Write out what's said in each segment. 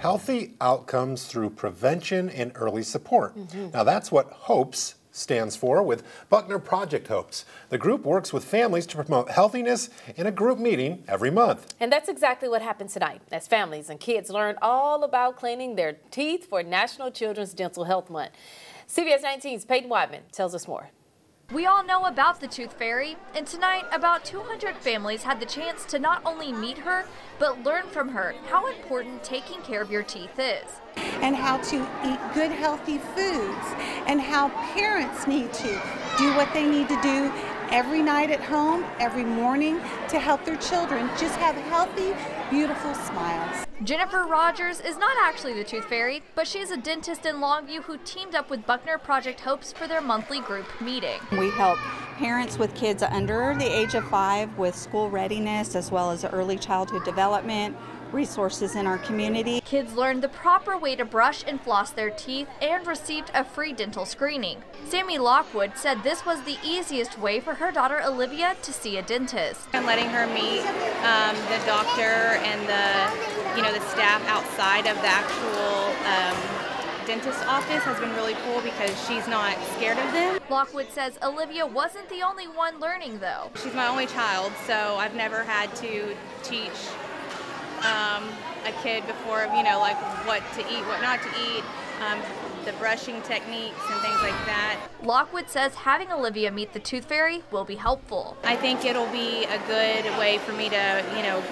healthy outcomes through prevention and early support. Mm -hmm. Now, that's what HOPES stands for with Buckner Project Hopes. The group works with families to promote healthiness in a group meeting every month. And that's exactly what happened tonight as families and kids learned all about cleaning their teeth for National Children's Dental Health Month. CBS 19's Peyton Weidman tells us more. We all know about the Tooth Fairy, and tonight about 200 families had the chance to not only meet her, but learn from her how important taking care of your teeth is. And how to eat good, healthy foods, and how parents need to do what they need to do every night at home, every morning to help their children just have healthy, beautiful smiles. Jennifer Rogers is not actually the Tooth Fairy, but she's a dentist in Longview who teamed up with Buckner Project Hopes for their monthly group meeting. We help parents with kids under the age of five with school readiness as well as early childhood development, resources in our community. Kids learned the proper way to brush and floss their teeth and received a free dental screening. Sammy Lockwood said this was the easiest way for her daughter Olivia to see a dentist. And letting her meet um, the doctor and the, you know, the staff outside of the actual um, dentist's office has been really cool because she's not scared of them. Lockwood says Olivia wasn't the only one learning though. She's my only child, so I've never had to teach um, a kid before, you know, like what to eat, what not to eat, um, the brushing techniques and things like that. Lockwood says having Olivia meet the tooth fairy will be helpful. I think it'll be a good way for me to, you know,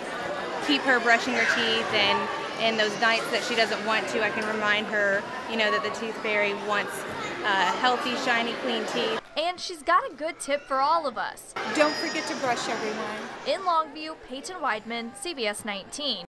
keep her brushing her teeth and in those nights that she doesn't want to, I can remind her, you know, that the tooth fairy wants uh, healthy, shiny, clean teeth. And she's got a good tip for all of us. Don't forget to brush everyone. In Longview, Peyton Weidman, CBS 19.